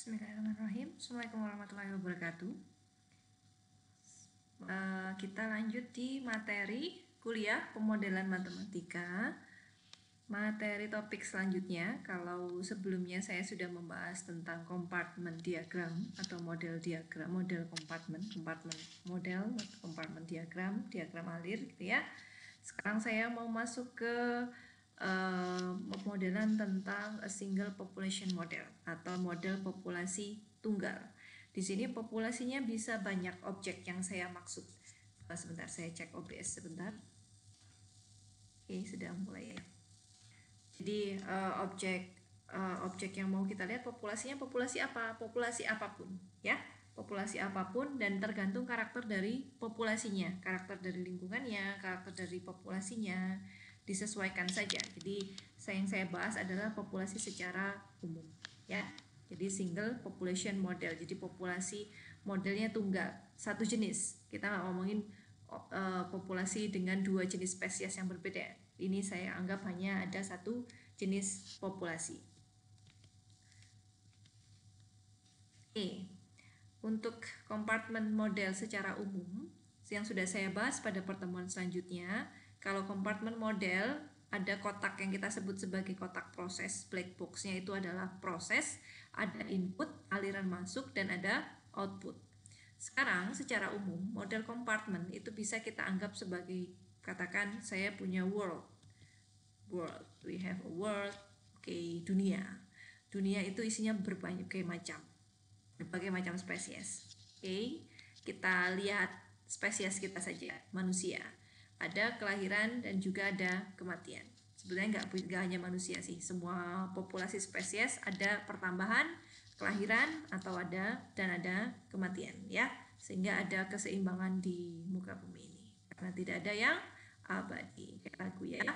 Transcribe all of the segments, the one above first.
Bismillahirrahmanirrahim. Assalamualaikum warahmatullahi wabarakatuh. Uh, kita lanjut di materi kuliah pemodelan matematika. Materi topik selanjutnya, kalau sebelumnya saya sudah membahas tentang kompartemen diagram atau model diagram, model kompartemen, kompartemen model, kompartemen diagram, diagram alir gitu ya. Sekarang saya mau masuk ke uh, modelan tentang a single population model atau model populasi tunggal. Di sini populasinya bisa banyak objek yang saya maksud. Uh, sebentar saya cek OBS sebentar. Oke, sudah mulai ya. Jadi uh, objek uh, objek yang mau kita lihat populasinya populasi apa? Populasi apa pun, ya. Populasi apa pun dan tergantung karakter dari populasinya, karakter dari lingkungannya, karakter dari populasinya disesuaikan saja. Jadi saya yang saya bahas adalah populasi secara umum, ya. Jadi single population model. Jadi populasi modelnya tunggal, satu jenis. Kita nggak ngomongin uh, populasi dengan dua jenis spesies yang berbeda ini saya anggap hanya ada satu jenis populasi. E. Untuk kompartemen model secara umum yang sudah saya bahas pada pertemuan selanjutnya, kalau kompartemen model ada kotak yang kita sebut sebagai kotak proses, black boxnya itu adalah proses, ada input, aliran masuk, dan ada output. Sekarang secara umum model kompartemen itu bisa kita anggap sebagai katakan saya punya world. World. We have a world. Oke okay, dunia. Dunia itu isinya berbagai macam. Berbagai macam spesies. Oke okay? kita lihat spesies kita saja. Manusia ada kelahiran dan juga ada kematian. Sebenarnya nggak hanya manusia sih semua populasi spesies ada pertambahan kelahiran atau ada dan ada kematian ya. Sehingga ada keseimbangan di muka bumi ini. Karena tidak ada yang abadi kayak lagu ya.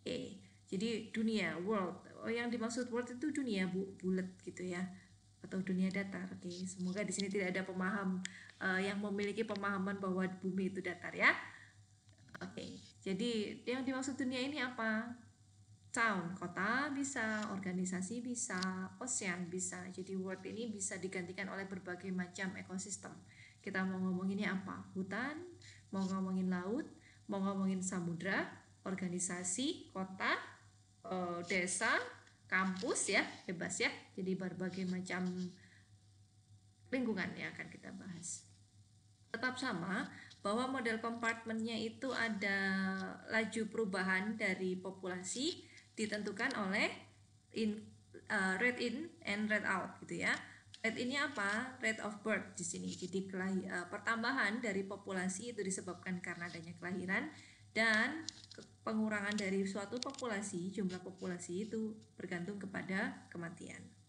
Oke jadi dunia world. Oh yang dimaksud world itu dunia bu bulat gitu ya atau dunia datar. Oke semoga di sini tidak ada pemaham uh, yang memiliki pemahaman bahwa bumi itu datar ya oke jadi yang dimaksud dunia ini apa town kota bisa organisasi bisa ocean bisa jadi world ini bisa digantikan oleh berbagai macam ekosistem kita mau ngomonginnya apa hutan mau ngomongin laut mau ngomongin samudra, organisasi, kota, eh, desa, kampus ya, bebas ya. Jadi berbagai macam lingkungan yang akan kita bahas. Tetap sama bahwa model kompartemennya itu ada laju perubahan dari populasi ditentukan oleh in, uh, rate in and rate out gitu ya. Rate ini apa? Rate of birth di sini. Jadi kelahi, uh, pertambahan dari populasi itu disebabkan karena adanya kelahiran dan pengurangan dari suatu populasi, jumlah populasi itu bergantung kepada kematian.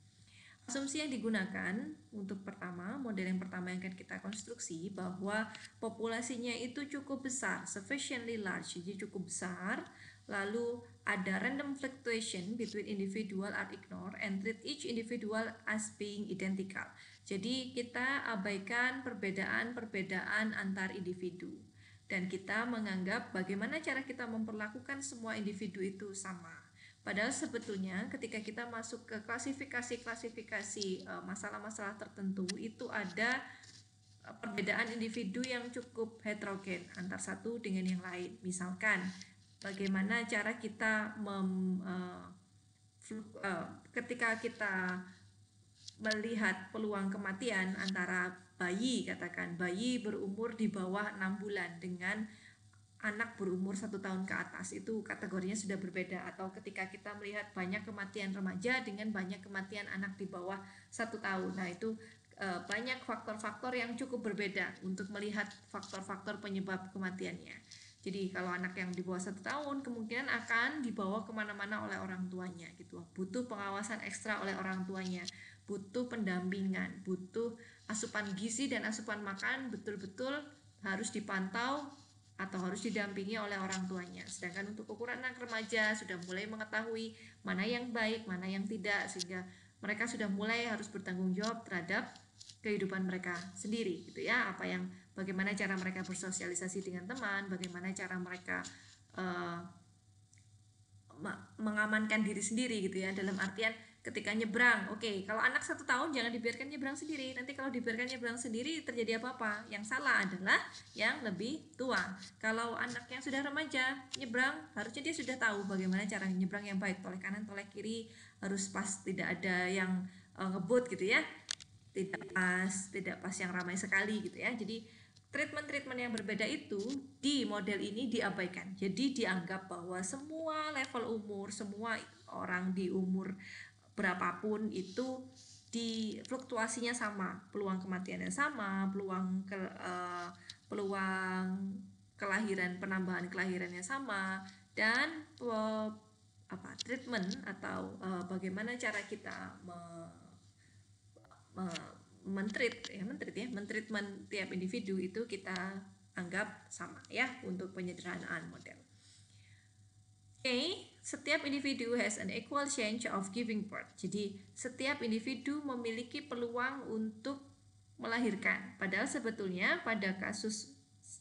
Asumsi yang digunakan untuk pertama, model yang pertama yang akan kita konstruksi bahwa populasinya itu cukup besar, sufficiently large, jadi cukup besar, lalu ada random fluctuation between individual are ignored and treat each individual as being identical. Jadi kita abaikan perbedaan-perbedaan antar individu dan kita menganggap bagaimana cara kita memperlakukan semua individu itu sama. Padahal sebetulnya ketika kita masuk ke klasifikasi-klasifikasi eh, masalah-masalah tertentu itu ada eh, perbedaan individu yang cukup heterogen antar satu dengan yang lain. Misalkan bagaimana cara kita mem, uh, uh, ketika kita melihat peluang kematian antara bayi katakan bayi berumur di bawah enam bulan dengan anak berumur satu tahun ke atas itu kategorinya sudah berbeda atau ketika kita melihat banyak kematian remaja dengan banyak kematian anak di bawah satu tahun nah itu banyak faktor-faktor yang cukup berbeda untuk melihat faktor-faktor penyebab kematiannya jadi kalau anak yang di bawah satu tahun kemungkinan akan dibawa ke mana-mana oleh orang tuanya gitu. Butuh pengawasan ekstra oleh orang tuanya, butuh pendampingan, butuh asupan gizi dan asupan makan betul-betul harus dipantau atau harus didampingi oleh orang tuanya. Sedangkan untuk ukuran anak remaja sudah mulai mengetahui mana yang baik, mana yang tidak sehingga mereka sudah mulai harus bertanggung jawab terhadap kehidupan mereka sendiri gitu ya apa yang bagaimana cara mereka bersosialisasi dengan teman bagaimana cara mereka uh, mengamankan diri sendiri gitu ya dalam artian ketika nyebrang. Oke okay, kalau anak satu tahun jangan dibiarkan nyebrang sendiri. Nanti kalau dibiarkan nyebrang sendiri terjadi apa-apa. Yang salah adalah yang lebih tua. Kalau anak yang sudah remaja nyebrang harusnya dia sudah tahu bagaimana cara nyebrang yang baik. Toleh kanan toleh kiri harus pas tidak ada yang uh, ngebut gitu ya. Tidak pas tidak pas yang ramai sekali gitu ya. Jadi treatment-treatment yang berbeda itu di model ini diabaikan. Jadi dianggap bahwa semua level umur semua orang di umur berapapun itu di fluktuasinya sama, peluang kematiannya sama, peluang ke, uh, peluang kelahiran penambahan kelahirannya sama dan uh, apa treatment atau uh, bagaimana cara kita me, me, mentreat ya mentreat ya mentreatment tiap individu itu kita anggap sama ya untuk penyederhanaan model. Oke, okay setiap individu has an equal chance of giving birth. Jadi, setiap individu memiliki peluang untuk melahirkan. Padahal sebetulnya pada kasus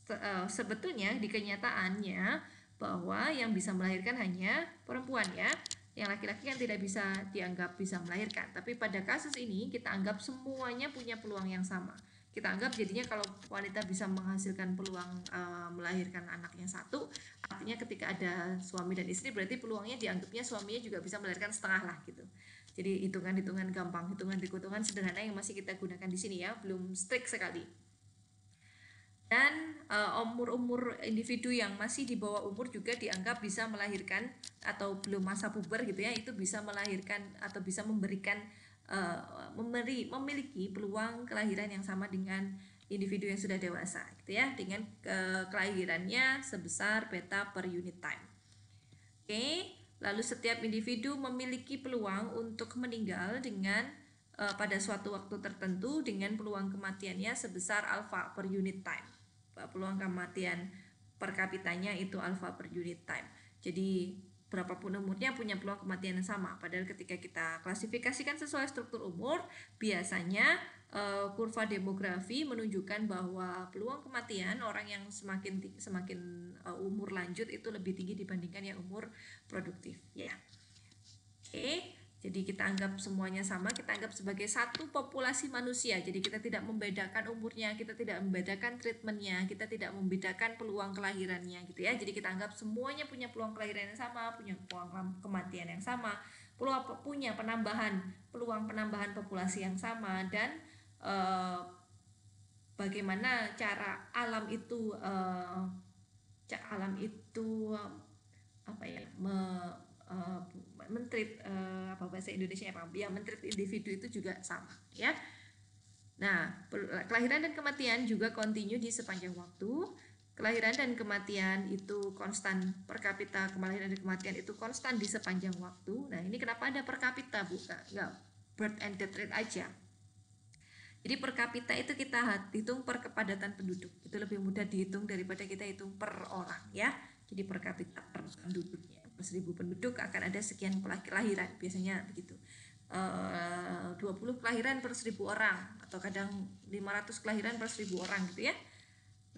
uh, sebetulnya di kenyataannya bahwa yang bisa melahirkan hanya perempuan ya. Yang laki-laki kan tidak bisa dianggap bisa melahirkan. Tapi pada kasus ini kita anggap semuanya punya peluang yang sama kita anggap jadinya kalau wanita bisa menghasilkan peluang uh, melahirkan anaknya satu artinya ketika ada suami dan istri berarti peluangnya dianggapnya suaminya juga bisa melahirkan setengah lah gitu. Jadi hitungan-hitungan gampang hitungan-hitungan sederhana yang masih kita gunakan di sini ya belum strict sekali. Dan uh, umur-umur individu yang masih di bawah umur juga dianggap bisa melahirkan atau belum masa puber gitu ya itu bisa melahirkan atau bisa memberikan uh, memberi memiliki peluang kelahiran yang sama dengan individu yang sudah dewasa gitu ya dengan uh, kelahirannya sebesar beta per unit time. Oke, lalu setiap individu memiliki peluang untuk meninggal dengan uh, pada suatu waktu tertentu dengan peluang kematiannya sebesar alfa per unit time. Peluang kematian per kapitanya itu alfa per unit time. Jadi berapapun umurnya punya peluang kematian yang sama. Padahal ketika kita klasifikasikan sesuai struktur umur, biasanya uh, kurva demografi menunjukkan bahwa peluang kematian orang yang semakin semakin uh, umur lanjut itu lebih tinggi dibandingkan yang umur produktif, ya. Oke. Okay. Jadi kita anggap semuanya sama, kita anggap sebagai satu populasi manusia. Jadi kita tidak membedakan umurnya, kita tidak membedakan treatmentnya, kita tidak membedakan peluang kelahirannya gitu ya. Jadi kita anggap semuanya punya peluang kelahiran yang sama, punya peluang kematian yang sama, peluang punya penambahan peluang penambahan populasi yang sama dan eh, bagaimana cara alam itu eh, alam itu apa ya me, uh, mentrit uh, apa bahasa Indonesia ya mentrit individu itu juga sama ya. Nah kelahiran dan kematian juga kontinu di sepanjang waktu. Kelahiran dan kematian itu konstan per kapita kelahiran dan kematian itu konstan di sepanjang waktu. Nah ini kenapa ada per kapita bukan nggak birth and death rate aja. Jadi per kapita itu kita hitung per kepadatan penduduk. Itu lebih mudah dihitung daripada kita hitung per orang ya. Jadi per kapita per penduduknya per seribu penduduk akan ada sekian kelahiran biasanya begitu. Eh, uh, 20 kelahiran per seribu orang atau kadang 500 kelahiran per seribu orang gitu ya.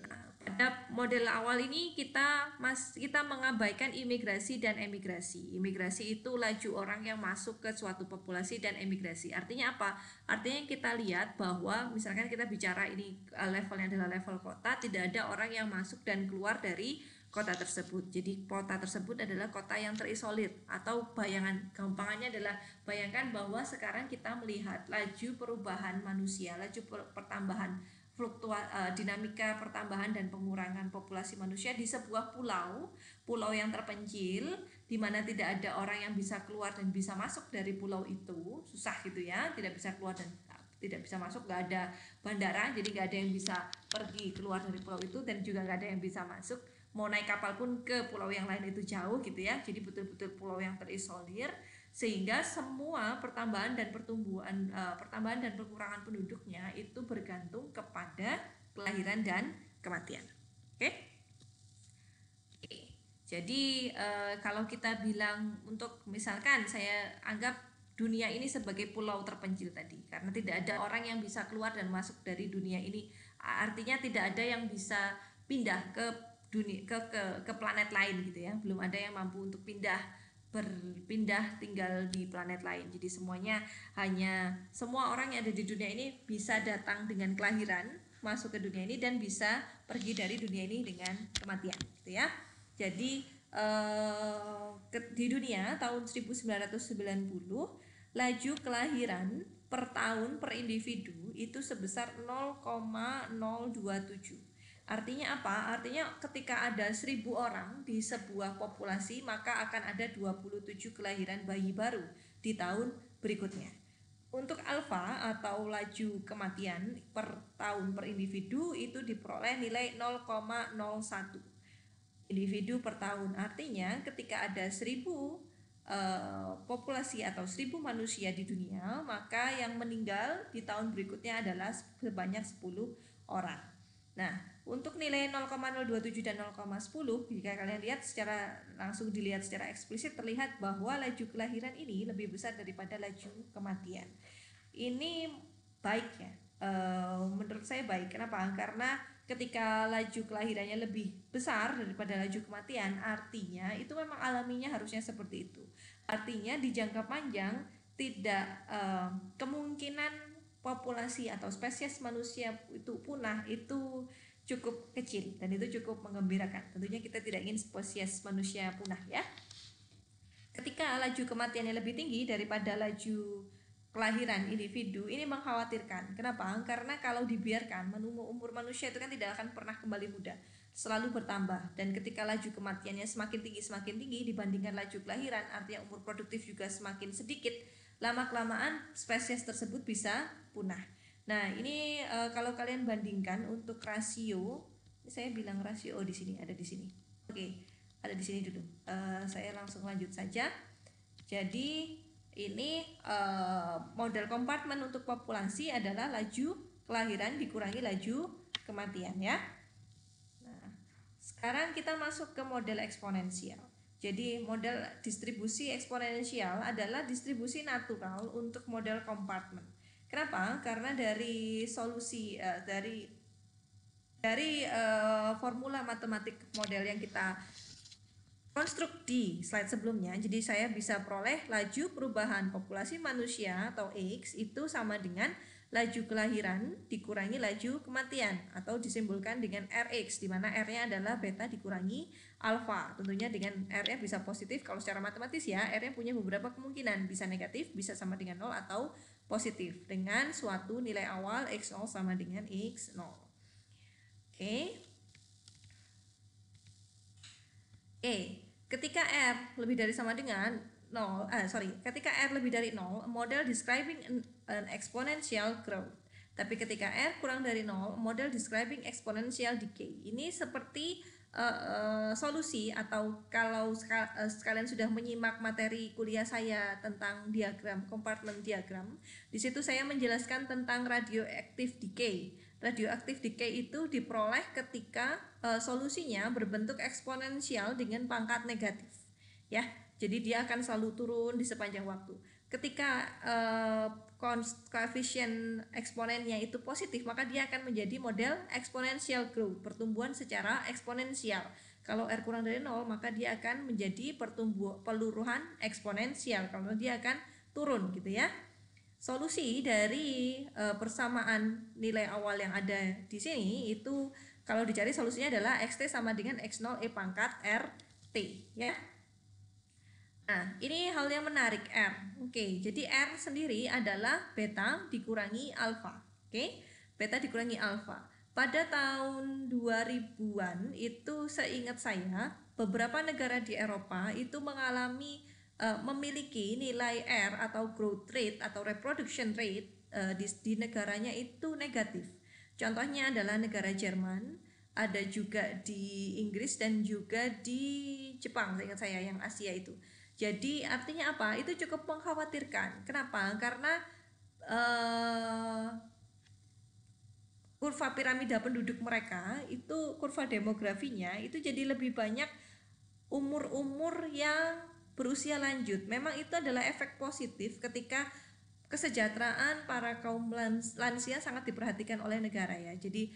Nah, pada model awal ini kita mas kita mengabaikan imigrasi dan emigrasi. Imigrasi itu laju orang yang masuk ke suatu populasi dan emigrasi. Artinya apa? Artinya kita lihat bahwa misalkan kita bicara ini eh, levelnya adalah level kota tidak ada orang yang masuk dan keluar dari kota tersebut. Jadi kota tersebut adalah kota yang terisolir atau bayangan gampangannya adalah bayangkan bahwa sekarang kita melihat laju perubahan manusia, laju pertambahan fluktua uh, dinamika pertambahan dan pengurangan populasi manusia di sebuah pulau, pulau yang terpencil di mana tidak ada orang yang bisa keluar dan bisa masuk dari pulau itu, susah gitu ya, tidak bisa keluar dan tidak bisa masuk, nggak ada bandara, jadi nggak ada yang bisa pergi keluar dari pulau itu dan juga nggak ada yang bisa masuk mau naik kapal pun ke pulau yang lain itu jauh gitu ya. Jadi betul-betul pulau yang terisolir sehingga semua pertambahan dan pertumbuhan uh, pertambahan dan pengurangan penduduknya itu bergantung kepada kelahiran dan kematian. Oke? Okay. jadi uh, kalau kita bilang untuk misalkan saya anggap dunia ini sebagai pulau terpencil tadi karena tidak ada orang yang bisa keluar dan masuk dari dunia ini. Artinya tidak ada yang bisa pindah ke dunia ke ke ke planet lain gitu ya belum ada yang mampu untuk pindah berpindah tinggal di planet lain. Jadi semuanya hanya semua orang yang ada di dunia ini bisa datang dengan kelahiran masuk ke dunia ini dan bisa pergi dari dunia ini dengan kematian, gitu ya. Jadi eh, di dunia tahun 1990 laju kelahiran per tahun per individu itu sebesar 0,027 Artinya apa? Artinya ketika ada 1000 orang di sebuah populasi maka akan ada 27 kelahiran bayi baru di tahun berikutnya. Untuk alfa atau laju kematian per tahun per individu itu diperoleh nilai 0,01 individu per tahun. Artinya ketika ada 1000 eh, populasi atau 1000 manusia di dunia, maka yang meninggal di tahun berikutnya adalah sebanyak 10 orang. Nah, untuk nilai 0,027 dan 0,10 jika kalian lihat secara langsung dilihat secara eksplisit terlihat bahwa laju kelahiran ini lebih besar daripada laju kematian. Ini baik ya. E, menurut saya baik. Kenapa? Karena ketika laju kelahirannya lebih besar daripada laju kematian, artinya itu memang alaminya harusnya seperti itu. Artinya di jangka panjang tidak e, kemungkinan populasi atau spesies manusia itu punah itu cukup kecil dan itu cukup mengembirakan. Tentunya kita tidak ingin spesies manusia punah ya. Ketika laju kematiannya lebih tinggi daripada laju kelahiran individu, ini mengkhawatirkan. Kenapa? Karena kalau dibiarkan, umur manusia itu kan tidak akan pernah kembali muda, selalu bertambah. Dan ketika laju kematiannya semakin tinggi semakin tinggi dibandingkan laju kelahiran, artinya umur produktif juga semakin sedikit. Lama kelamaan spesies tersebut bisa punah. Nah, ini e, kalau kalian bandingkan untuk rasio, saya bilang rasio di sini ada di sini. Oke, ada di sini dulu. E, saya langsung lanjut saja. Jadi ini e, model kompartemen untuk populasi adalah laju kelahiran dikurangi laju kematian ya. Nah, sekarang kita masuk ke model eksponensial. Jadi model distribusi eksponensial adalah distribusi natural untuk model kompartemen. Kenapa? Karena dari solusi uh, dari dari uh, formula matematik model yang kita konstruk di slide sebelumnya. Jadi saya bisa peroleh laju perubahan populasi manusia atau X itu sama dengan laju kelahiran dikurangi laju kematian atau disimbolkan dengan Rx di mana R-nya adalah beta dikurangi alfa. Tentunya dengan R-nya bisa positif kalau secara matematis ya, R-nya punya beberapa kemungkinan, bisa negatif, bisa sama dengan 0 atau positif dengan suatu nilai awal x0 sama dengan x0. Oke. Okay. Oke, ketika R lebih dari sama dengan 0, eh, sorry, ketika R lebih dari 0, model describing an, an exponential growth. Tapi ketika R kurang dari 0, model describing exponential decay. Ini seperti uh, uh, solusi atau kalau uh, sekalian sudah menyimak materi kuliah saya tentang diagram kompartemen diagram, di situ saya menjelaskan tentang radioactive decay. Radioactive decay itu diperoleh ketika uh, solusinya berbentuk eksponensial dengan pangkat negatif. Ya, jadi dia akan selalu turun di sepanjang waktu. Ketika uh, koefisien eksponennya itu positif, maka dia akan menjadi model exponential growth, pertumbuhan secara eksponensial. Kalau R kurang dari 0, maka dia akan menjadi pertumbuh peluruhan eksponensial. Kalau dia akan turun gitu ya. Solusi dari e, persamaan nilai awal yang ada di sini itu kalau dicari solusinya adalah xt sama dengan x0 e pangkat rt ya. Nah, ini hal yang menarik R. Oke, jadi R sendiri adalah beta dikurangi alfa. Oke, beta dikurangi alfa. Pada tahun 2000-an itu seingat saya beberapa negara di Eropa itu mengalami uh, memiliki nilai R atau growth rate atau reproduction rate uh, di, di negaranya itu negatif. Contohnya adalah negara Jerman, ada juga di Inggris dan juga di Jepang, seingat saya yang Asia itu. Jadi artinya apa? Itu cukup mengkhawatirkan. Kenapa? Karena uh, kurva piramida penduduk mereka itu kurva demografinya itu jadi lebih banyak umur-umur yang berusia lanjut. Memang itu adalah efek positif ketika kesejahteraan para kaum lansia sangat diperhatikan oleh negara ya. Jadi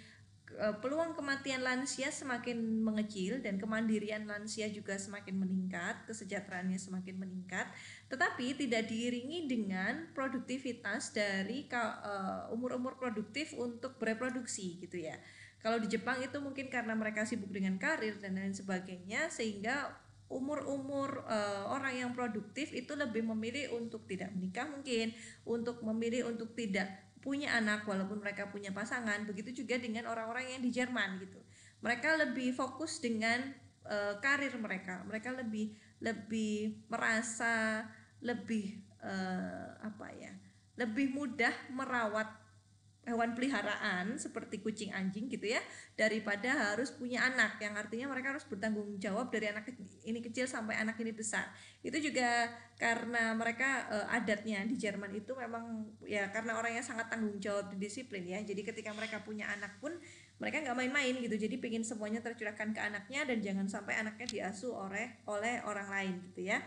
peluang kematian lansia semakin mengecil dan kemandirian lansia juga semakin meningkat, kesejahteraannya semakin meningkat, tetapi tidak diiringi dengan produktivitas dari eh, umur-umur produktif untuk bereproduksi gitu ya. Kalau di Jepang itu mungkin karena mereka sibuk dengan karir dan lain sebagainya sehingga umur-umur uh, orang yang produktif itu lebih memilih untuk tidak menikah mungkin, untuk memilih untuk tidak punya anak walaupun mereka punya pasangan begitu juga dengan orang-orang yang di Jerman gitu. Mereka lebih fokus dengan uh, karir mereka. Mereka lebih lebih merasa lebih uh, apa ya lebih mudah merawat hewan peliharaan seperti kucing anjing gitu ya daripada harus punya anak yang artinya mereka harus bertanggung jawab dari anak ini kecil sampai anak ini besar. Itu juga karena mereka uh, adatnya di Jerman itu memang ya karena orangnya sangat tanggung jawab dan disiplin ya. Jadi ketika mereka punya anak pun mereka nggak main-main gitu. Jadi pengen semuanya tercurahkan ke anaknya dan jangan sampai anaknya diasuh oleh oleh orang lain gitu ya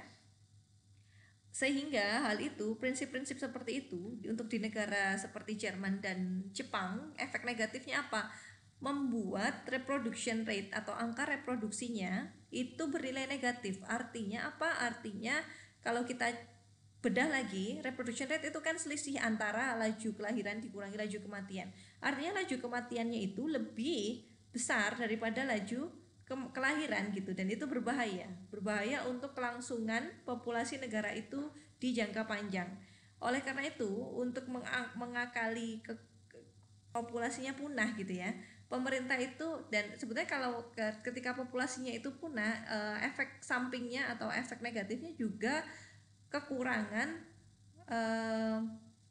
sehingga hal itu prinsip-prinsip seperti itu untuk di negara seperti Jerman dan Jepang efek negatifnya apa? Membuat reproduction rate atau angka reproduksinya itu bernilai negatif. Artinya apa? Artinya kalau kita bedah lagi reproduction rate itu kan selisih antara laju kelahiran dikurangi laju kematian. Artinya laju kematiannya itu lebih besar daripada laju ke kelahiran gitu. Dan itu berbahaya. Berbahaya untuk kelangsungan populasi negara itu di jangka panjang. Oleh karena itu untuk mengakali ke, populasinya punah gitu ya. Pemerintah itu dan sebetulnya kalau ketika populasinya itu punah eh, efek sampingnya atau efek negatifnya juga kekurangan eh,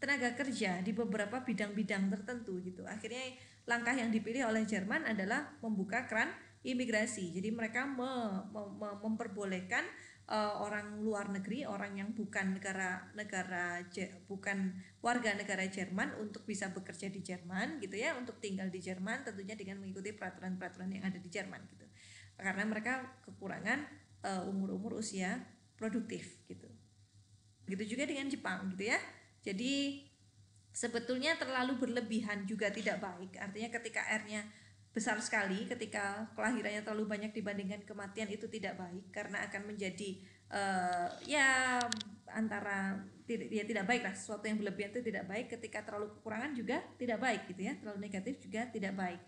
tenaga kerja di beberapa bidang-bidang tertentu gitu. Akhirnya langkah yang dipilih oleh Jerman adalah membuka keran imigrasi. Jadi mereka me, me, me, memperbolehkan uh, orang luar negeri, orang yang bukan negara negara bukan warga negara Jerman untuk bisa bekerja di Jerman gitu ya, untuk tinggal di Jerman tentunya dengan mengikuti peraturan-peraturan yang ada di Jerman gitu. Karena mereka kekurangan uh, umur-umur usia produktif gitu. Gitu juga dengan Jepang gitu ya. Jadi sebetulnya terlalu berlebihan juga tidak baik. Artinya ketika R-nya besar sekali ketika kelahirannya terlalu banyak dibandingkan kematian itu tidak baik karena akan menjadi uh, ya antara tidak ya tidak baik lah. Sesuatu yang berlebihan itu tidak baik. Ketika terlalu kekurangan juga tidak baik gitu ya. Terlalu negatif juga tidak baik.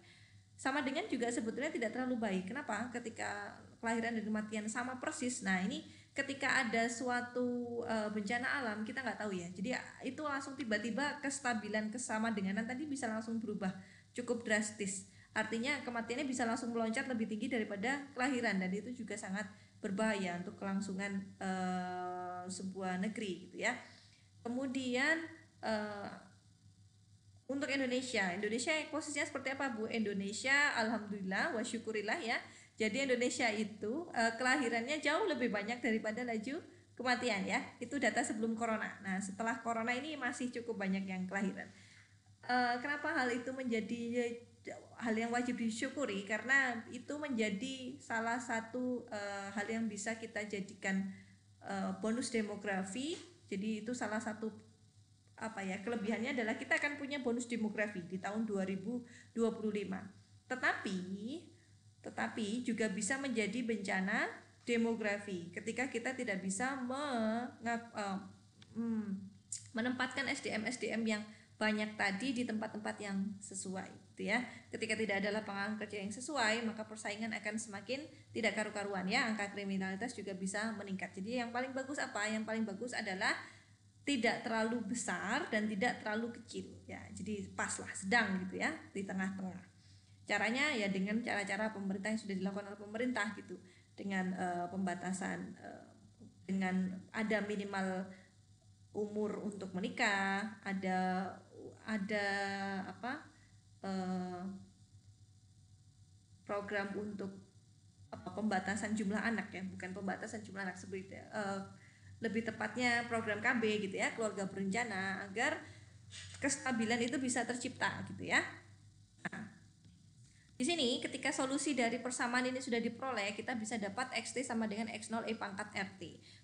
Sama dengan juga sebetulnya tidak terlalu baik. Kenapa? Ketika kelahiran dan kematian sama persis. Nah ini ketika ada suatu uh, bencana alam kita nggak tahu ya. Jadi itu langsung tiba-tiba kestabilan kesama dengan tadi bisa langsung berubah cukup drastis Artinya kematiannya bisa langsung meloncat lebih tinggi daripada kelahiran dan itu juga sangat berbahaya untuk kelangsungan uh, sebuah negeri gitu ya. Kemudian uh, untuk Indonesia, Indonesia posisinya seperti apa Bu? Indonesia alhamdulillah wa syukurillah ya. Jadi Indonesia itu uh, kelahirannya jauh lebih banyak daripada laju kematian ya. Itu data sebelum corona. Nah, setelah corona ini masih cukup banyak yang kelahiran. Kenapa hal itu menjadi hal yang wajib disyukuri karena itu menjadi salah satu uh, hal yang bisa kita jadikan uh, bonus demografi. Jadi itu salah satu apa ya kelebihannya adalah kita akan punya bonus demografi di tahun 2025. Tetapi tetapi juga bisa menjadi bencana demografi ketika kita tidak bisa mengap, uh, menempatkan SDM SDM yang banyak tadi di tempat-tempat yang sesuai gitu ya. Ketika tidak ada lapangan kerja yang sesuai, maka persaingan akan semakin tidak karu-karuan ya. Angka kriminalitas juga bisa meningkat. Jadi yang paling bagus apa? Yang paling bagus adalah tidak terlalu besar dan tidak terlalu kecil ya. Jadi pas lah sedang gitu ya, di tengah-tengah. Caranya ya dengan cara-cara pemerintah yang sudah dilakukan oleh pemerintah gitu. Dengan uh, pembatasan uh, dengan ada minimal umur untuk menikah, ada ada apa uh, program untuk apa, pembatasan jumlah anak ya bukan pembatasan jumlah anak seperti uh, lebih tepatnya program KB gitu ya keluarga berencana agar kestabilan itu bisa tercipta gitu ya. Nah, di sini ketika solusi dari persamaan ini sudah diperoleh kita bisa dapat xt sama dengan x0 e pangkat rt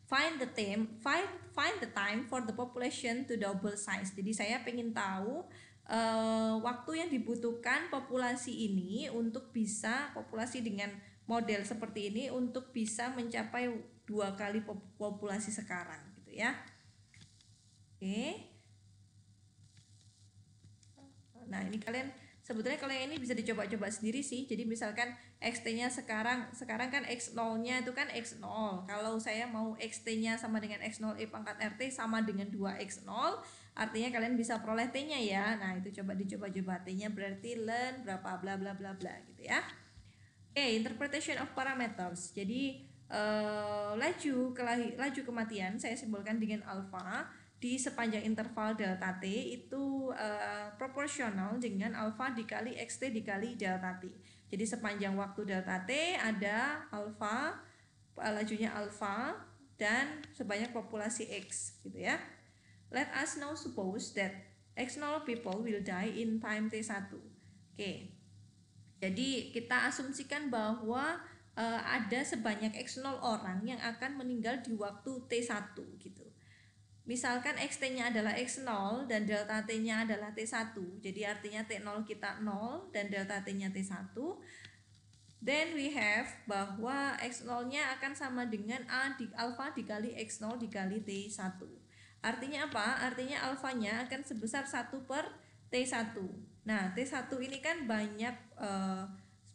find the time find find the time for the population to double size. Jadi saya ingin tahu uh, waktu yang dibutuhkan populasi ini untuk bisa populasi dengan model seperti ini untuk bisa mencapai dua kali populasi sekarang gitu ya. Oke. Nah ini kalian sebetulnya kalau yang ini bisa dicoba-coba sendiri sih. Jadi misalkan xt nya sekarang sekarang kan x 0 nya itu kan x 0 kalau saya mau xt nya sama dengan x 0 e pangkat rt sama dengan 2 x 0 artinya kalian bisa peroleh t nya ya nah itu coba dicoba-coba t nya berarti learn berapa bla bla bla bla gitu ya oke okay, interpretation of parameters jadi uh, laju kelahi, laju kematian saya simbolkan dengan alpha di sepanjang interval delta t itu uh, proporsional dengan alfa dikali xt dikali delta t. Jadi sepanjang waktu delta t ada alfa uh, lajunya alfa dan sebanyak populasi x gitu ya. Let us now suppose that x0 people will die in time t1. Oke. Jadi kita asumsikan bahwa uh, ada sebanyak x0 orang yang akan meninggal di waktu t1 gitu. Misalkan xt-nya adalah x0 dan delta t-nya adalah t1. Jadi artinya t0 kita 0 dan delta t-nya t1. Then we have bahwa x0-nya akan sama dengan a di alpha dikali x0 dikali t1. Artinya apa? Artinya alfanya akan sebesar 1 per t1. Nah, t1 ini kan banyak uh,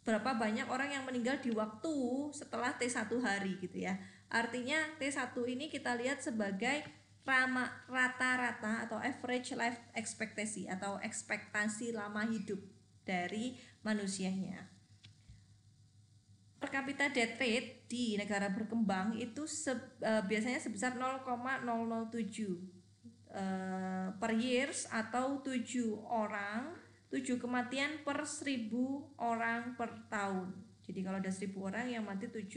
berapa banyak orang yang meninggal di waktu setelah T1 hari gitu ya. Artinya T1 ini kita lihat sebagai rata-rata atau average life expectancy atau ekspektasi lama hidup dari manusianya. Per kapita death rate di negara berkembang itu se, uh, biasanya sebesar 0,007 uh, eh, per years atau 7 orang 7 kematian per 1000 orang per tahun. Jadi kalau ada 1000 orang yang mati 7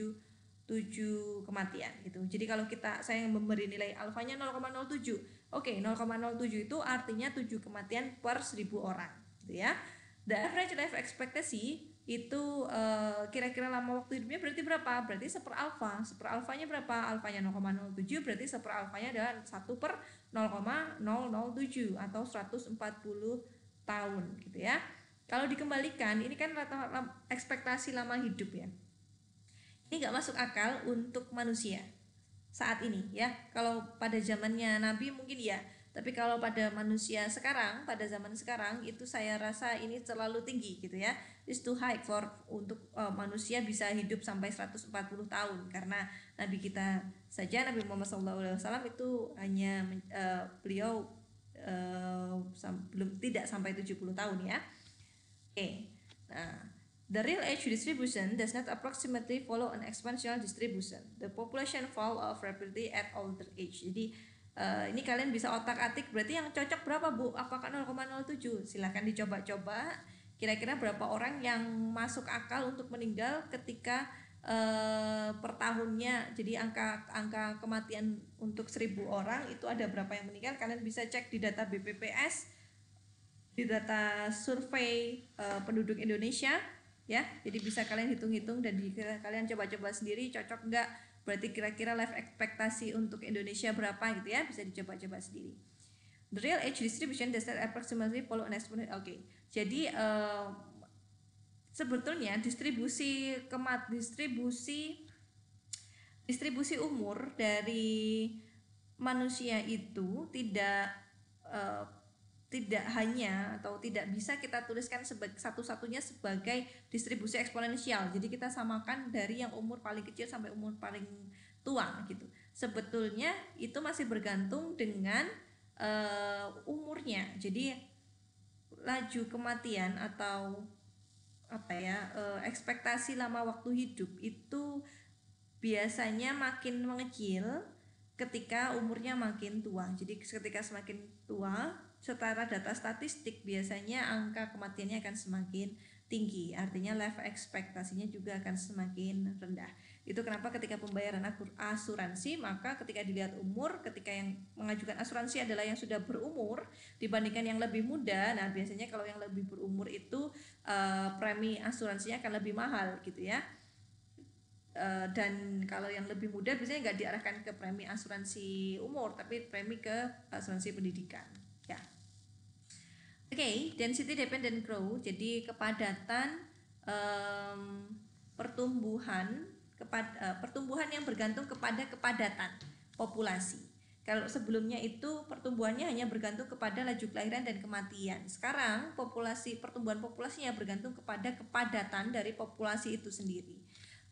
7 kematian gitu. Jadi kalau kita saya memberi nilai alfanya 0,07. Oke, okay, 0,07 itu artinya 7 kematian per 1000 orang gitu ya. The average life expectancy itu uh, kira-kira lama waktu hidupnya berarti berapa? Berarti seper alfa. Seper alfanya berapa? Alfanya 0,07 berarti seper alfanya adalah 1 per 0,007 atau 140 tahun gitu ya. Kalau dikembalikan ini kan rata ekspektasi lama hidup ya ini nggak masuk akal untuk manusia saat ini ya kalau pada zamannya Nabi mungkin ya tapi kalau pada manusia sekarang pada zaman sekarang itu saya rasa ini terlalu tinggi gitu ya is too high for untuk uh, manusia bisa hidup sampai 140 tahun karena Nabi kita saja Nabi Muhammad SAW itu hanya uh, beliau uh, belum tidak sampai 70 tahun ya oke okay. nah The real age distribution does not approximately follow an exponential distribution. The population fall of rapidly at older age. Jadi uh, ini kalian bisa otak-atik berarti yang cocok berapa Bu? Apakah 0,07? Silahkan dicoba-coba. Kira-kira berapa orang yang masuk akal untuk meninggal ketika uh, per tahunnya. Jadi angka angka kematian untuk 1000 orang itu ada berapa yang meninggal? Kalian bisa cek di data BPPS di data survei uh, penduduk Indonesia ya jadi bisa kalian hitung-hitung dan kalian coba-coba sendiri cocok nggak berarti kira-kira life ekspektasi untuk Indonesia berapa gitu ya bisa dicoba-coba sendiri the real age distribution does approximately follow an exponential oke okay. jadi uh, sebetulnya distribusi kemat distribusi distribusi umur dari manusia itu tidak uh, tidak hanya atau tidak bisa kita tuliskan sebagai satu-satunya sebagai distribusi eksponensial. Jadi kita samakan dari yang umur paling kecil sampai umur paling tua gitu. Sebetulnya itu masih bergantung dengan uh, umurnya. Jadi laju kematian atau apa ya uh, ekspektasi lama waktu hidup itu biasanya makin mengecil ketika umurnya makin tua. Jadi ketika semakin tua setara data statistik biasanya angka kematiannya akan semakin tinggi artinya life ekspektasinya juga akan semakin rendah itu kenapa ketika pembayaran asuransi maka ketika dilihat umur ketika yang mengajukan asuransi adalah yang sudah berumur dibandingkan yang lebih muda nah biasanya kalau yang lebih berumur itu uh, premi asuransinya akan lebih mahal gitu ya uh, dan kalau yang lebih muda biasanya nggak diarahkan ke premi asuransi umur tapi premi ke asuransi pendidikan Oke, okay, density dependent growth. Jadi kepadatan um, pertumbuhan kepada uh, pertumbuhan yang bergantung kepada kepadatan populasi. Kalau sebelumnya itu pertumbuhannya hanya bergantung kepada laju kelahiran dan kematian. Sekarang populasi pertumbuhan populasinya bergantung kepada kepadatan dari populasi itu sendiri.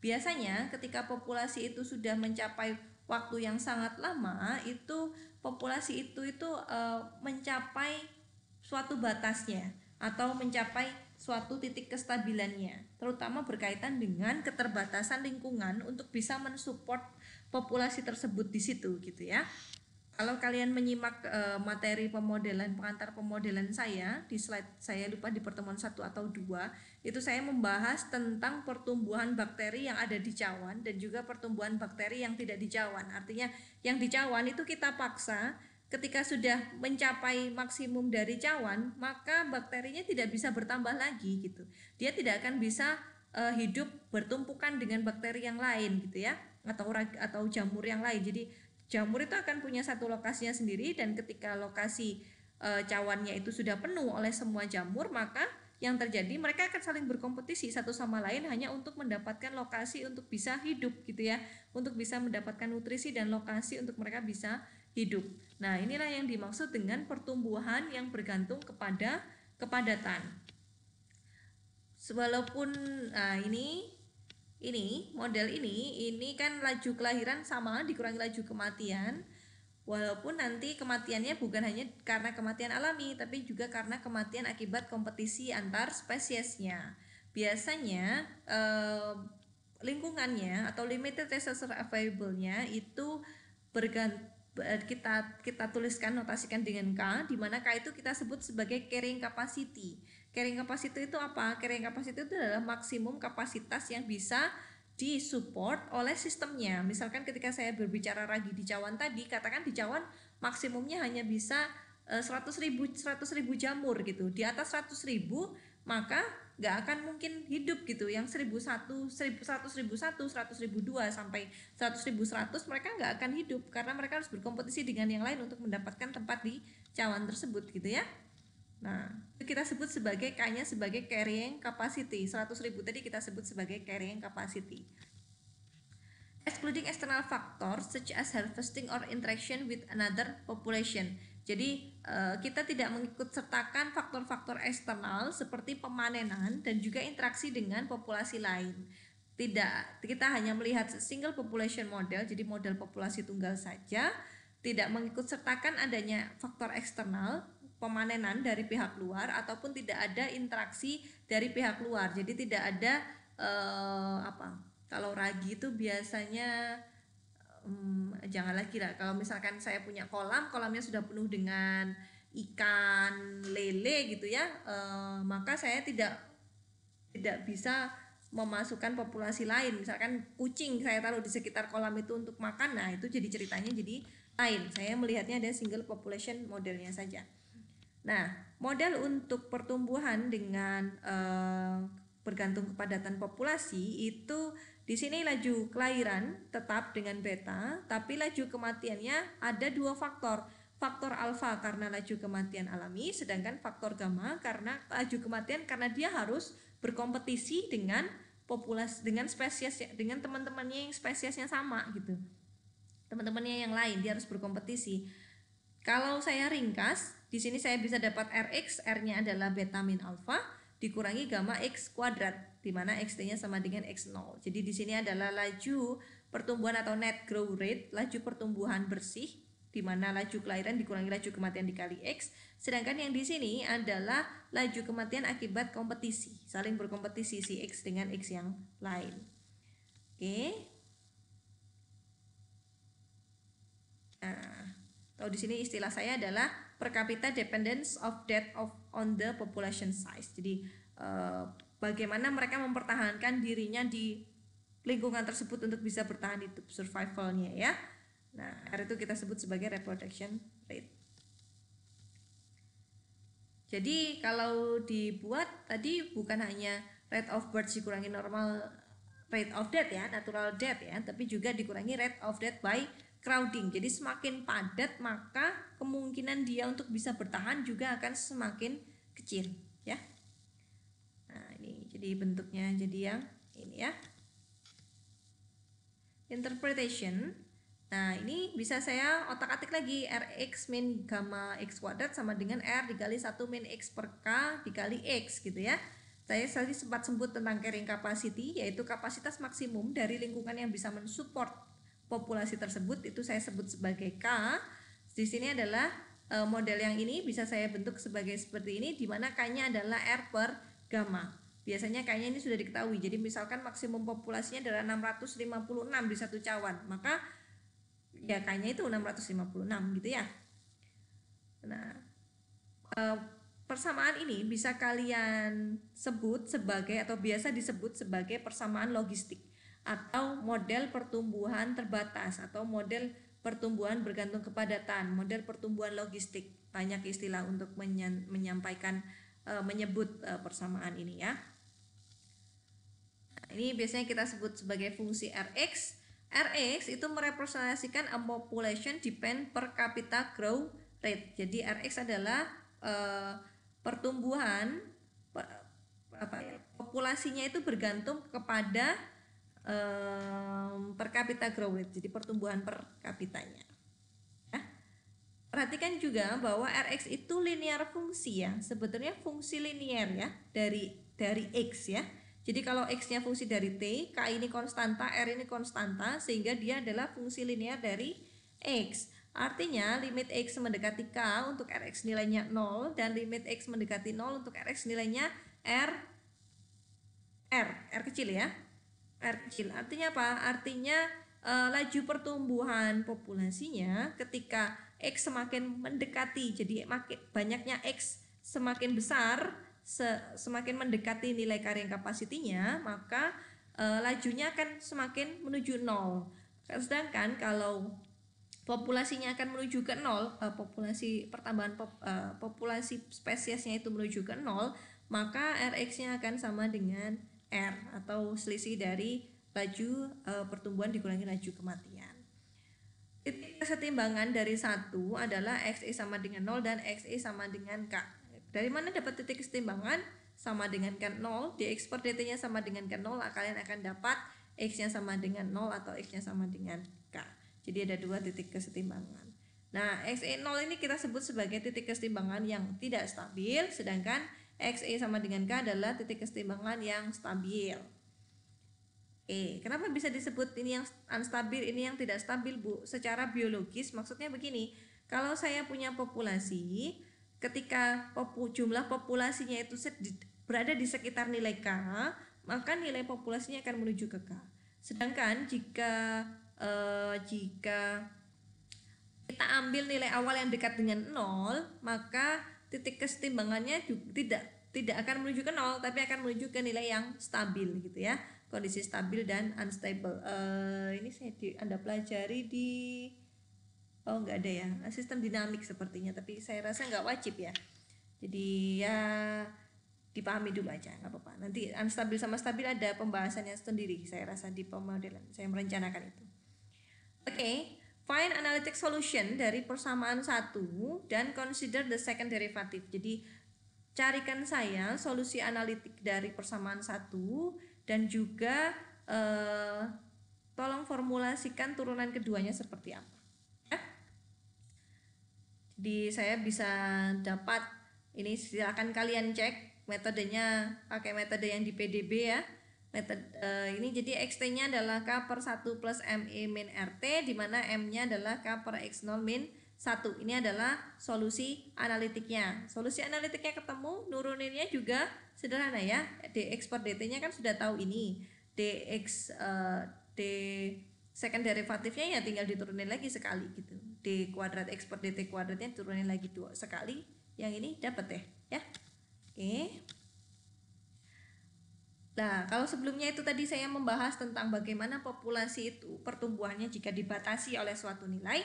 Biasanya ketika populasi itu sudah mencapai waktu yang sangat lama, itu populasi itu itu e, mencapai suatu batasnya atau mencapai suatu titik kestabilannya, terutama berkaitan dengan keterbatasan lingkungan untuk bisa mensupport populasi tersebut di situ gitu ya. Kalau kalian menyimak e, materi pemodelan pengantar pemodelan saya di slide saya lupa di pertemuan satu atau dua itu saya membahas tentang pertumbuhan bakteri yang ada di cawan dan juga pertumbuhan bakteri yang tidak di cawan. Artinya yang di cawan itu kita paksa ketika sudah mencapai maksimum dari cawan maka bakterinya tidak bisa bertambah lagi gitu. Dia tidak akan bisa e, hidup bertumpukan dengan bakteri yang lain gitu ya atau atau jamur yang lain. Jadi jamur itu akan punya satu lokasinya sendiri dan ketika lokasi e, cawannya itu sudah penuh oleh semua jamur maka yang terjadi mereka akan saling berkompetisi satu sama lain hanya untuk mendapatkan lokasi untuk bisa hidup gitu ya untuk bisa mendapatkan nutrisi dan lokasi untuk mereka bisa hidup. Nah inilah yang dimaksud dengan pertumbuhan yang bergantung kepada kepadatan. Walaupun nah ini ini model ini ini kan laju kelahiran sama dikurangi laju kematian. Walaupun nanti kematiannya bukan hanya karena kematian alami tapi juga karena kematian akibat kompetisi antar spesiesnya. Biasanya eh, lingkungannya atau limited resource available-nya itu bergantung kita kita tuliskan notasikan dengan K di mana K itu kita sebut sebagai carrying capacity Carrying capacity itu apa? Carrying capacity itu adalah maksimum kapasitas yang bisa disupport oleh sistemnya. Misalkan ketika saya berbicara ragi di cawan tadi, katakan di cawan maksimumnya hanya bisa 100 eh, ribu 100 ribu jamur gitu. Di atas 100 ribu maka nggak akan mungkin hidup gitu. Yang 1001, 100 ribu 1, 100 ribu 2 sampai 100 ribu 100 mereka nggak akan hidup karena mereka harus berkompetisi dengan yang lain untuk mendapatkan tempat di cawan tersebut gitu ya. Nah, kita sebut sebagai K-nya sebagai carrying capacity. 100 ribu tadi kita sebut sebagai carrying capacity. Excluding external factor such as harvesting or interaction with another population. Jadi eh, kita tidak mengikut sertakan faktor-faktor eksternal seperti pemanenan dan juga interaksi dengan populasi lain. Tidak, kita hanya melihat single population model, jadi model populasi tunggal saja, tidak mengikut sertakan adanya faktor eksternal pemanenan dari pihak luar ataupun tidak ada interaksi dari pihak luar. Jadi tidak ada eh, apa? Kalau ragi itu biasanya hmm, jangan lagi lah. Kalau misalkan saya punya kolam, kolamnya sudah penuh dengan ikan lele gitu ya, eh, maka saya tidak tidak bisa memasukkan populasi lain. Misalkan kucing saya taruh di sekitar kolam itu untuk makan nah itu jadi ceritanya jadi lain. Saya melihatnya ada single population modelnya saja. Nah, model untuk pertumbuhan dengan uh, bergantung kepadatan populasi itu di sini laju kelahiran tetap dengan beta, tapi laju kematiannya ada dua faktor. Faktor alfa karena laju kematian alami, sedangkan faktor gamma karena laju kematian karena dia harus berkompetisi dengan populasi dengan spesies dengan teman-temannya yang spesiesnya sama gitu. Teman-temannya yang lain dia harus berkompetisi. Kalau saya ringkas, di sini saya bisa dapat Rx, R-nya adalah beta min alfa, dikurangi gamma X kuadrat, di mana XT-nya sama dengan X0. Jadi di sini adalah laju pertumbuhan atau net growth rate, laju pertumbuhan bersih, di mana laju kelahiran dikurangi laju kematian dikali X. Sedangkan yang di sini adalah laju kematian akibat kompetisi, saling berkompetisi si X dengan X yang lain. Oke. Nah, atau di sini istilah saya adalah per capita dependence of death of on the population size. Jadi uh, bagaimana mereka mempertahankan dirinya di lingkungan tersebut untuk bisa bertahan hidup survivalnya ya. Nah, R itu kita sebut sebagai reproduction rate. Jadi kalau dibuat tadi bukan hanya rate of birth dikurangi normal rate of death ya, natural death ya, tapi juga dikurangi rate of death by crowding. Jadi semakin padat maka kemungkinan dia untuk bisa bertahan juga akan semakin kecil ya nah ini jadi bentuknya jadi yang ini ya interpretation Nah, ini bisa saya otak-atik lagi Rx min gamma X kuadrat sama dengan R dikali 1 min X per K dikali X gitu ya. Saya tadi sempat sebut tentang carrying capacity yaitu kapasitas maksimum dari lingkungan yang bisa mensupport populasi tersebut itu saya sebut sebagai K. Di sini adalah e, model yang ini bisa saya bentuk sebagai seperti ini di mana K-nya adalah R per gamma. Biasanya K-nya ini sudah diketahui. Jadi misalkan maksimum populasinya adalah 656 di satu cawan, maka ya kayaknya itu 656 gitu ya nah eh, persamaan ini bisa kalian sebut sebagai atau biasa disebut sebagai persamaan logistik atau model pertumbuhan terbatas atau model pertumbuhan bergantung kepadatan, model pertumbuhan logistik. Banyak istilah untuk menyampaikan eh, menyebut eh, persamaan ini ya. Nah, ini biasanya kita sebut sebagai fungsi Rx Rx itu merepresentasikan a population depend per capita growth rate. Jadi Rx adalah uh, pertumbuhan apa ya, populasinya itu bergantung kepada um, per capita growth rate. Jadi pertumbuhan per kapitanya. Ya. Perhatikan juga bahwa Rx itu linear fungsi ya. Sebetulnya fungsi linear ya dari dari x ya jadi kalau X-nya fungsi dari T, K ini konstanta, R ini konstanta, sehingga dia adalah fungsi linear dari X. Artinya limit X mendekati K untuk Rx nilainya 0 dan limit X mendekati 0 untuk Rx nilainya R R, R kecil ya. Kecil. Artinya apa? Artinya e, laju pertumbuhan populasinya ketika X semakin mendekati, jadi makin banyaknya X semakin besar, semakin mendekati nilai carrying capacity-nya, maka e, lajunya akan semakin menuju nol. Sedangkan kalau populasinya akan menuju ke nol, e, populasi pertambahan pop, e, populasi spesiesnya itu menuju ke nol, maka Rx-nya akan sama dengan R atau selisih dari laju e, pertumbuhan dikurangi laju kematian. Titik kesetimbangan dari satu adalah XE sama dengan 0 dan XE sama dengan K. Dari mana dapat titik kesetimbangan? Sama dengan kan 0, di ekspor dt-nya sama dengan kan 0, kalian akan dapat x-nya sama dengan 0 atau x-nya sama dengan k. Jadi ada dua titik kesetimbangan. Nah, xe 0 ini kita sebut sebagai titik kesetimbangan yang tidak stabil, sedangkan xe sama dengan k adalah titik kesetimbangan yang stabil. E, kenapa bisa disebut ini yang unstabil, ini yang tidak stabil, Bu? Secara biologis maksudnya begini, kalau saya punya populasi, ketika popu, jumlah populasinya itu berada di sekitar nilai K, maka nilai populasinya akan menuju ke K. Sedangkan jika eh, jika kita ambil nilai awal yang dekat dengan 0, maka titik kesetimbangannya juga tidak tidak akan menuju ke 0, tapi akan menuju ke nilai yang stabil gitu ya. Kondisi stabil dan unstable. Uh, ini saya di, Anda pelajari di oh nggak ada ya sistem dinamik sepertinya tapi saya rasa nggak wajib ya jadi ya dipahami dulu aja nggak apa-apa nanti unstabil sama stabil ada pembahasannya sendiri saya rasa di pemodelan saya merencanakan itu oke okay. Find analytic solution dari persamaan satu dan consider the second derivative. Jadi carikan saya solusi analitik dari persamaan satu dan juga eh, tolong formulasikan turunan keduanya seperti apa. Di saya bisa dapat ini silakan kalian cek metodenya pakai metode yang di PDB ya metode uh, ini jadi xt-nya adalah k per 1 plus me min rt di mana m-nya adalah k per x0 min 1 ini adalah solusi analitiknya. Solusi analitiknya ketemu nuruninnya juga sederhana ya. Dx per dt-nya kan sudah tahu ini. Dx uh, d second derivatifnya ya tinggal diturunin lagi sekali gitu. D kuadrat x per dt kuadratnya turunin lagi dua sekali. Yang ini dapat ya ya. Oke Nah, kalau sebelumnya itu tadi saya membahas tentang bagaimana populasi itu pertumbuhannya jika dibatasi oleh suatu nilai.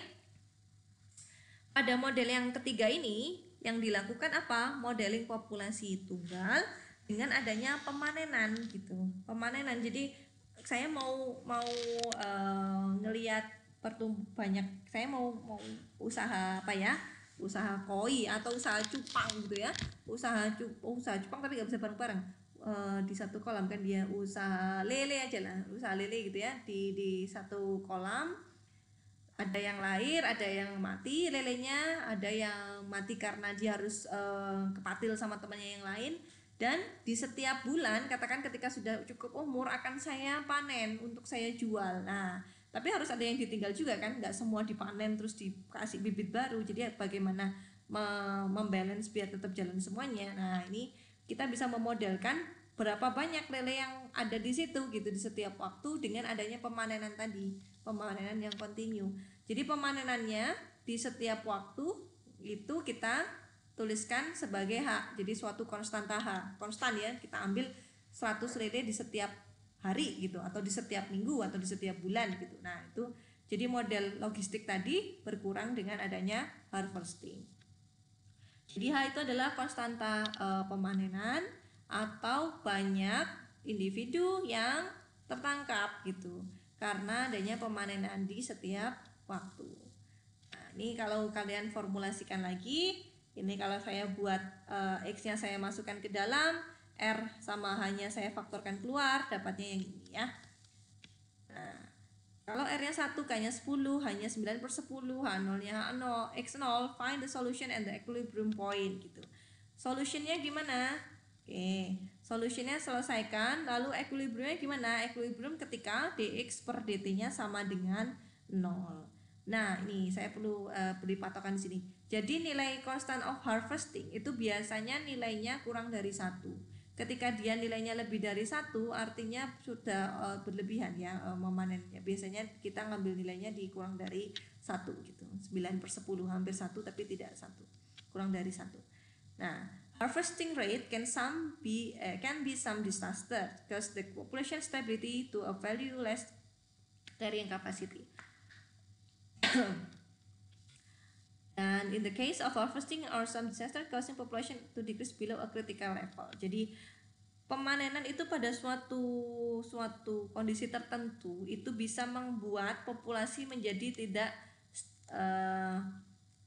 Pada model yang ketiga ini, yang dilakukan apa? Modeling populasi tunggal dengan adanya pemanenan gitu. Pemanenan. Jadi saya mau mau uh, ngelihat pertumbuh banyak saya mau mau usaha apa ya usaha koi atau usaha cupang gitu ya usaha cup usaha cupang tapi nggak bisa bareng-bareng uh, di satu kolam kan dia usaha lele aja lah usaha lele gitu ya di di satu kolam. Ada yang lahir ada yang mati lelenya ada yang mati karena dia harus uh, kepatil sama temannya yang lain. Dan di setiap bulan katakan ketika sudah cukup umur akan saya panen untuk saya jual. Nah tapi harus ada yang ditinggal juga kan nggak semua dipanen terus dikasih bibit baru. Jadi bagaimana membalance biar tetap jalan semuanya. Nah ini kita bisa memodelkan berapa banyak lele yang ada di situ gitu di setiap waktu dengan adanya pemanenan tadi pemanenan yang kontinu jadi pemanenannya di setiap waktu itu kita tuliskan sebagai H. Jadi suatu konstanta H. Konstan ya, kita ambil 100 lede di setiap hari gitu atau di setiap minggu atau di setiap bulan gitu. Nah, itu jadi model logistik tadi berkurang dengan adanya harvesting. Jadi H itu adalah konstanta e, pemanenan atau banyak individu yang tertangkap gitu karena adanya pemanenan di setiap waktu. Nah, ini kalau kalian formulasikan lagi ini kalau saya buat uh, X-nya saya masukkan ke dalam, R sama hanya saya faktorkan keluar, dapatnya yang ini ya. Kalau R-nya 1, K-nya 10, hanya 9 per 10, H0-nya H0, X0, find the solution and the equilibrium point gitu. Solutionnya gimana? Oke, solutionnya selesaikan, lalu equilibriumnya gimana? Equilibrium ketika dx per dt-nya sama dengan 0. Nah, ini saya perlu uh, beri patokan di sini. Jadi nilai constant of harvesting itu biasanya nilainya kurang dari satu. Ketika dia nilainya lebih dari satu, artinya sudah uh, berlebihan ya uh, memanennya. Biasanya kita ngambil nilainya di kurang dari satu gitu, 9 per 10 hampir satu tapi tidak satu, kurang dari satu. Nah, harvesting rate can some be uh, can be some disaster because the population stability to a value less carrying capacity. And in the case of harvesting or some disaster causing population to decrease below a critical level. Jadi pemanenan itu pada suatu suatu kondisi tertentu itu bisa membuat populasi menjadi tidak uh,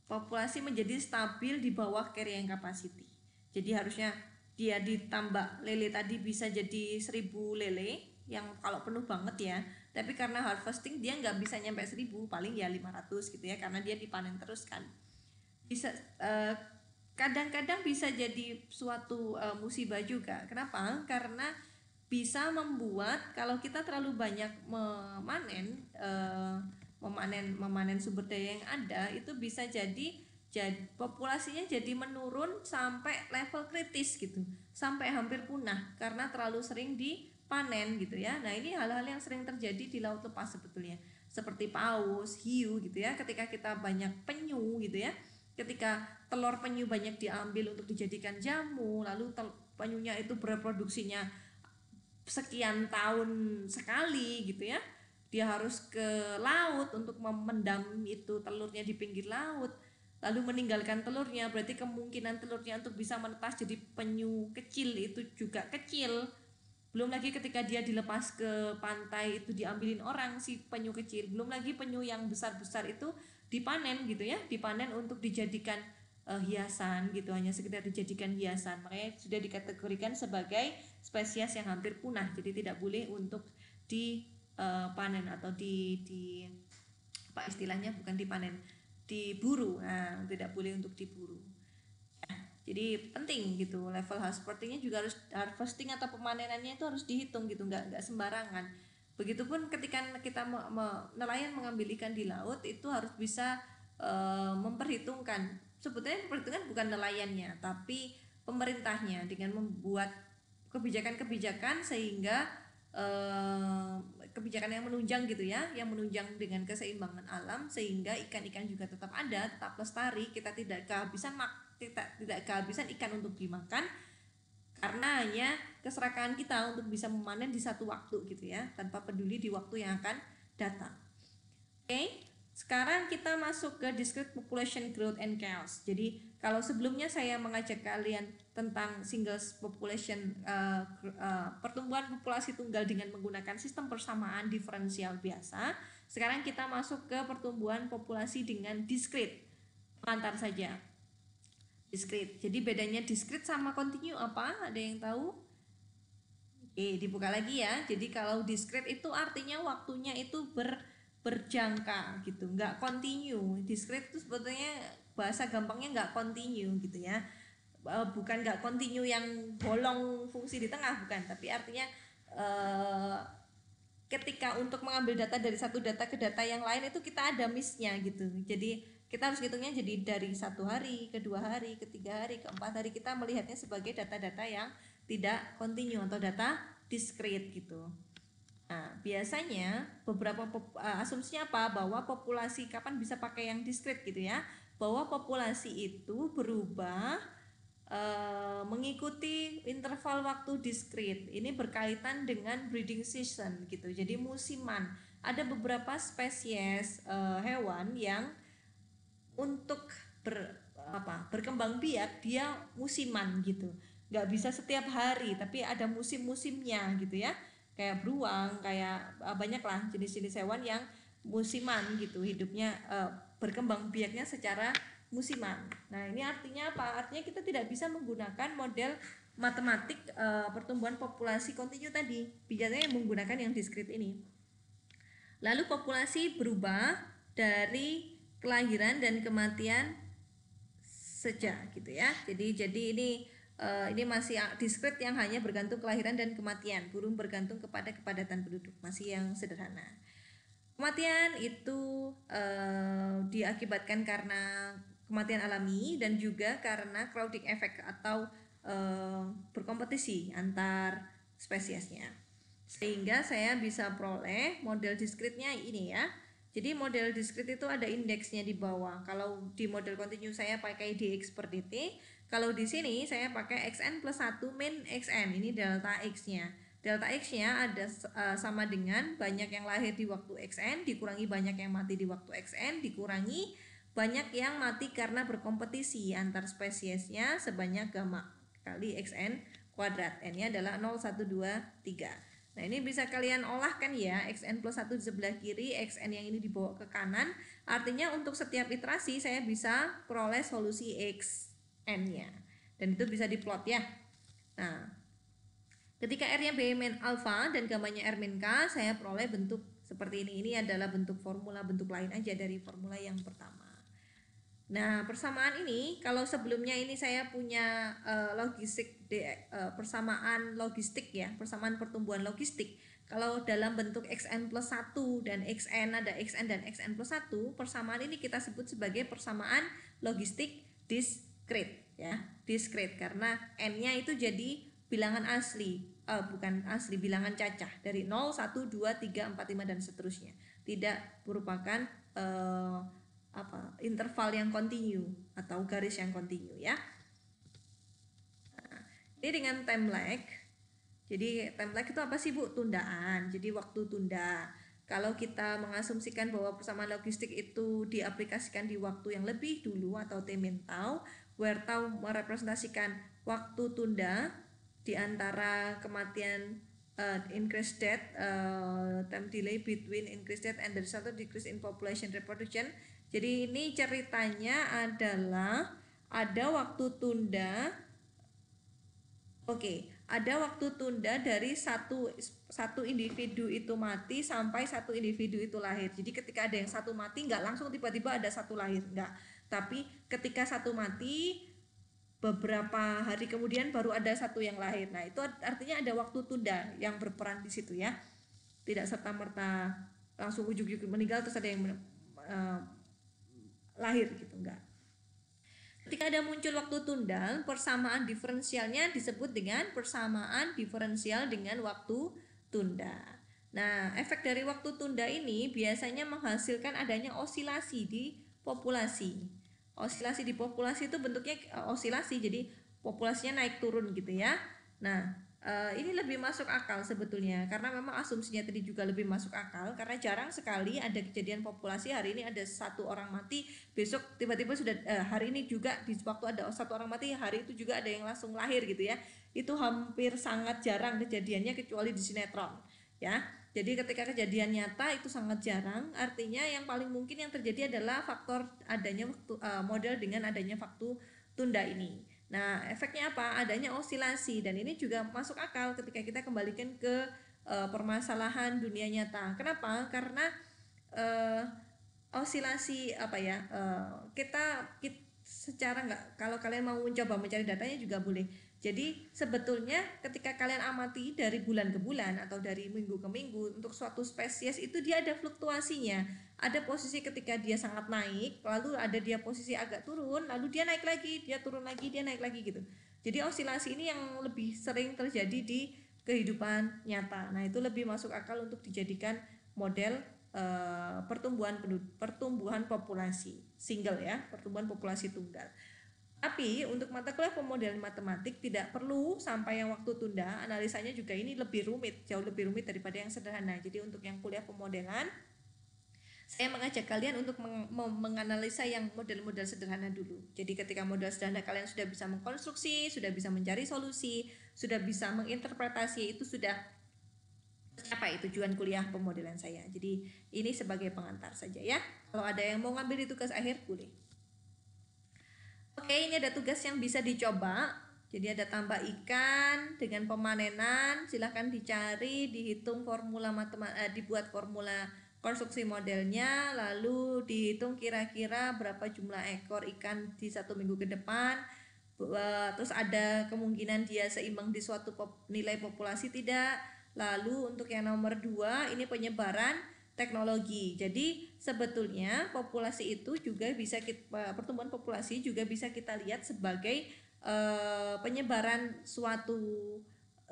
populasi menjadi stabil di bawah carrying capacity. Jadi harusnya dia ditambah lele tadi bisa jadi 1000 lele yang kalau penuh banget ya tapi karena harvesting dia nggak bisa nyampe 1000 paling ya 500 gitu ya karena dia dipanen terus kan bisa eh, kadang-kadang bisa jadi suatu uh, musibah juga kenapa karena bisa membuat kalau kita terlalu banyak memanen uh, memanen memanen sumber daya yang ada itu bisa jadi jadi populasinya jadi menurun sampai level kritis gitu sampai hampir punah karena terlalu sering di panen gitu ya. Nah ini hal-hal yang sering terjadi di laut lepas sebetulnya seperti paus, hiu gitu ya. Ketika kita banyak penyu gitu ya, ketika telur penyu banyak diambil untuk dijadikan jamu, lalu penyunya itu berproduksinya sekian tahun sekali gitu ya. Dia harus ke laut untuk memendam itu telurnya di pinggir laut lalu meninggalkan telurnya berarti kemungkinan telurnya untuk bisa menetas jadi penyu kecil itu juga kecil belum lagi ketika dia dilepas ke pantai itu diambilin orang si penyu kecil belum lagi penyu yang besar-besar itu dipanen gitu ya dipanen untuk dijadikan uh, hiasan gitu hanya sekedar dijadikan hiasan. Makanya sudah dikategorikan sebagai spesies yang hampir punah jadi tidak boleh untuk dipanen uh, atau di di apa istilahnya bukan dipanen diburu. Nah tidak boleh untuk diburu. Jadi penting gitu level harvestingnya juga harus harvesting atau pemanenannya itu harus dihitung gitu nggak nggak sembarangan begitupun ketika kita me, me, nelayan mengambil ikan di laut itu harus bisa e, memperhitungkan. Sebetulnya memperhitungkan bukan nelayannya tapi pemerintahnya dengan membuat kebijakan-kebijakan sehingga e, kebijakan yang menunjang gitu ya yang menunjang dengan keseimbangan alam sehingga ikan-ikan juga tetap ada tetap lestari kita tidak kehabisan mak tidak tidak kehabisan ikan untuk dimakan karena hanya keserakahan kita untuk bisa memanen di satu waktu gitu ya tanpa peduli di waktu yang akan datang. Oke, okay? sekarang kita masuk ke discrete population growth and chaos. Jadi kalau sebelumnya saya mengajak kalian tentang single population uh, uh, pertumbuhan populasi tunggal dengan menggunakan sistem persamaan diferensial biasa, sekarang kita masuk ke pertumbuhan populasi dengan discrete pengantar saja discrete jadi bedanya discrete sama continue apa ada yang tahu Oke, dibuka lagi ya. Jadi kalau discrete itu artinya waktunya itu ber berjangka gitu, nggak continue. Discrete itu sebetulnya bahasa gampangnya nggak continue gitu ya. Eh, bukan nggak continue yang bolong fungsi di tengah bukan, tapi artinya eh, ketika untuk mengambil data dari satu data ke data yang lain itu kita ada missnya gitu. Jadi kita harus hitungnya jadi dari satu hari, kedua hari, ketiga hari, keempat hari kita melihatnya sebagai data-data yang tidak kontinu atau data discrete gitu. Nah, biasanya beberapa uh, asumsinya apa? Bahwa populasi kapan bisa pakai yang discrete gitu ya? Bahwa populasi itu berubah uh, mengikuti interval waktu discrete. Ini berkaitan dengan breeding season gitu. Jadi musiman. Ada beberapa spesies uh, hewan yang untuk ber apa berkembang biak dia musiman gitu. Nggak bisa setiap hari tapi ada musim-musimnya gitu ya. Kayak beruang kayak uh, banyak lah jenis-jenis hewan yang musiman gitu hidupnya uh, berkembang biaknya secara musiman. Nah ini artinya apa? Artinya kita tidak bisa menggunakan model matematik uh, pertumbuhan populasi kontinu tadi. Biasanya menggunakan yang diskrit ini. Lalu populasi berubah dari kelahiran dan kematian saja gitu ya jadi jadi ini uh, ini masih diskret yang hanya bergantung kelahiran dan kematian, burung bergantung kepada kepadatan penduduk, masih yang sederhana. Kematian itu uh, diakibatkan karena kematian alami dan juga karena crowding effect atau uh, berkompetisi antar spesiesnya. Sehingga saya bisa peroleh model diskretnya ini ya. Jadi model diskret itu ada indeksnya di bawah. Kalau di model kontinu saya pakai dx per dt, kalau di sini saya pakai xn plus 1 min xn, ini delta x-nya. Delta x-nya ada uh, sama dengan banyak yang lahir di waktu xn dikurangi banyak yang mati di waktu xn dikurangi banyak yang mati karena berkompetisi antar spesiesnya sebanyak gamma kali xn kuadrat. N-nya adalah 0, 1, 2, 3. Nah ini bisa kalian olah kan ya xn plus 1 di sebelah kiri xn yang ini dibawa ke kanan artinya untuk setiap iterasi saya bisa peroleh solusi x N-nya. Dan itu bisa diplot ya. Nah, ketika R-nya B min alpha dan gamanya R min K, saya peroleh bentuk seperti ini. Ini adalah bentuk formula bentuk lain aja dari formula yang pertama. Nah, persamaan ini kalau sebelumnya ini saya punya uh, logistik de, uh, persamaan logistik ya, persamaan pertumbuhan logistik. Kalau dalam bentuk xn plus 1 dan xn ada xn dan xn plus 1, persamaan ini kita sebut sebagai persamaan logistik dis discrete ya discrete. Karena n-nya itu jadi bilangan asli uh, bukan asli bilangan cacah dari 0 1 2 3 4 5 dan seterusnya. Tidak merupakan uh, apa interval yang kontinu atau garis yang kontinu ya ini dengan time lag jadi time lag itu apa sih Bu tundaan jadi waktu tunda kalau kita mengasumsikan bahwa persamaan logistik itu diaplikasikan di waktu yang lebih dulu atau T min tau, where tau merepresentasikan waktu tunda di antara kematian uh, increased death, uh, time delay between increased death and the resultant decrease in population reproduction. Jadi ini ceritanya adalah ada waktu tunda. Oke, ada waktu tunda dari satu satu individu itu mati sampai satu individu itu lahir. Jadi ketika ada yang satu mati nggak langsung tiba-tiba ada satu lahir, nggak tapi ketika satu mati beberapa hari kemudian baru ada satu yang lahir. Nah, itu artinya ada waktu tunda yang berperan di situ ya. Tidak serta merta langsung ujuk-ujuk meninggal terus ada yang uh, lahir gitu enggak. Ketika ada muncul waktu tunda, persamaan diferensialnya disebut dengan persamaan diferensial dengan waktu tunda. Nah, efek dari waktu tunda ini biasanya menghasilkan adanya osilasi di populasi osilasi di populasi itu bentuknya uh, osilasi jadi populasinya naik turun gitu ya nah uh, ini lebih masuk akal sebetulnya karena memang asumsinya tadi juga lebih masuk akal karena jarang sekali ada kejadian populasi hari ini ada satu orang mati besok tiba-tiba sudah uh, hari ini juga di waktu ada satu orang mati hari itu juga ada yang langsung lahir gitu ya itu hampir sangat jarang kejadiannya kecuali di sinetron ya Jadi ketika kejadian nyata itu sangat jarang, artinya yang paling mungkin yang terjadi adalah faktor adanya waktu uh, model dengan adanya waktu tunda ini. Nah, efeknya apa? Adanya osilasi dan ini juga masuk akal ketika kita kembalikan ke uh, permasalahan dunia nyata. Kenapa? Karena uh, osilasi apa ya? Uh, kita, kita secara nggak kalau kalian mau mencoba mencari datanya juga boleh jadi sebetulnya ketika kalian amati dari bulan ke bulan atau dari minggu ke minggu untuk suatu spesies itu dia ada fluktuasinya. Ada posisi ketika dia sangat naik, lalu ada dia posisi agak turun, lalu dia naik lagi, dia turun lagi, dia naik lagi gitu. Jadi osilasi ini yang lebih sering terjadi di kehidupan nyata. Nah, itu lebih masuk akal untuk dijadikan model uh, pertumbuhan pertumbuhan populasi single ya, pertumbuhan populasi tunggal. Tapi untuk mata kuliah pemodelan matematik tidak perlu sampai yang waktu tunda, analisanya juga ini lebih rumit, jauh lebih rumit daripada yang sederhana. Jadi untuk yang kuliah pemodelan, saya mengajak kalian untuk meng menganalisa yang model-model sederhana dulu. Jadi ketika model sederhana kalian sudah bisa mengkonstruksi, sudah bisa mencari solusi, sudah bisa menginterpretasi, itu sudah apa tujuan kuliah pemodelan saya. Jadi ini sebagai pengantar saja ya. Kalau ada yang mau ngambil di tugas akhir boleh. Oke, ini ada tugas yang bisa dicoba. Jadi ada tambah ikan dengan pemanenan. Silahkan dicari, dihitung formula matematik, eh, dibuat formula konstruksi modelnya, lalu dihitung kira-kira berapa jumlah ekor ikan di satu minggu ke depan. Terus ada kemungkinan dia seimbang di suatu nilai populasi tidak. Lalu untuk yang nomor dua ini penyebaran teknologi. Jadi sebetulnya populasi itu juga bisa kita, pertumbuhan populasi juga bisa kita lihat sebagai uh, penyebaran suatu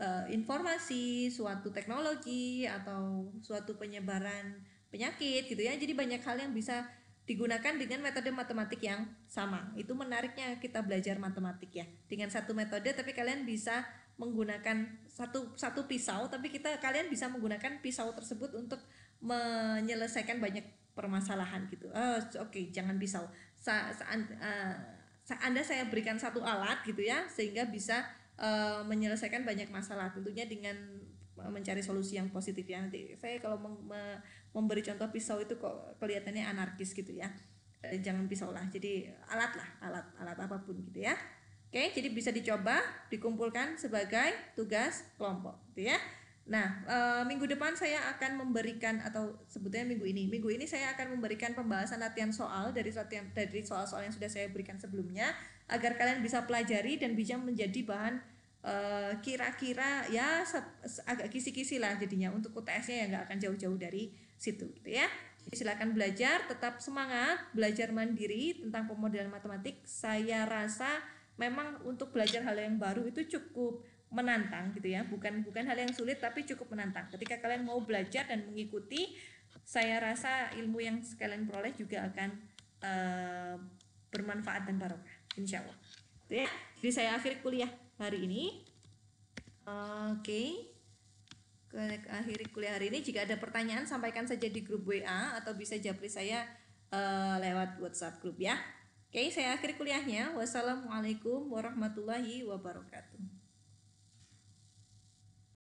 uh, informasi, suatu teknologi atau suatu penyebaran penyakit gitu ya. Jadi banyak hal yang bisa digunakan dengan metode matematik yang sama. Itu menariknya kita belajar matematik ya. Dengan satu metode tapi kalian bisa menggunakan satu satu pisau tapi kita kalian bisa menggunakan pisau tersebut untuk menyelesaikan banyak permasalahan gitu. Oh, oke, okay, jangan pisau. Sa, sa, uh, anda saya berikan satu alat gitu ya sehingga bisa uh, menyelesaikan banyak masalah tentunya dengan mencari solusi yang positif ya. Nanti saya kalau mem memberi contoh pisau itu kok kelihatannya anarkis gitu ya. Eh, jangan pisau lah. Jadi alat lah, alat alat apa pun gitu ya. Oke, jadi bisa dicoba, dikumpulkan sebagai tugas kelompok gitu ya. Nah, e, minggu depan saya akan memberikan atau sebetulnya minggu ini, minggu ini saya akan memberikan pembahasan latihan soal dari latihan dari soal-soal yang sudah saya berikan sebelumnya agar kalian bisa pelajari dan bisa menjadi bahan eh, kira-kira e, ya agak kisi-kisi lah jadinya untuk UTS-nya ya nggak akan jauh-jauh dari situ gitu ya. Jadi silakan belajar, tetap semangat, belajar mandiri tentang pemodelan matematik. Saya rasa memang untuk belajar hal yang baru itu cukup menantang gitu ya bukan bukan hal yang sulit tapi cukup menantang ketika kalian mau belajar dan mengikuti saya rasa ilmu yang kalian peroleh juga akan uh, bermanfaat dan barokah insya Allah ya. jadi saya akhiri kuliah hari ini oke okay. akhiri kuliah hari ini jika ada pertanyaan sampaikan saja di grup WA atau bisa japri saya uh, lewat WhatsApp grup ya Oke, okay, saya akhiri kuliahnya. Wassalamualaikum warahmatullahi wabarakatuh.